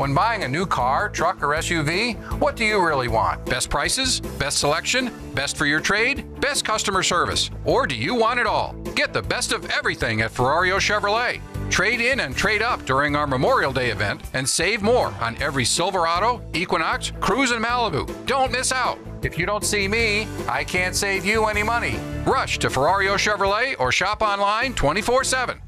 When buying a new car, truck, or SUV, what do you really want? Best prices? Best selection? Best for your trade? Best customer service? Or do you want it all? Get the best of everything at Ferrario Chevrolet. Trade in and trade up during our Memorial Day event and save more on every Silverado, Equinox, Cruze, and Malibu. Don't miss out. If you don't see me, I can't save you any money. Rush to Ferrario Chevrolet or shop online 24 7.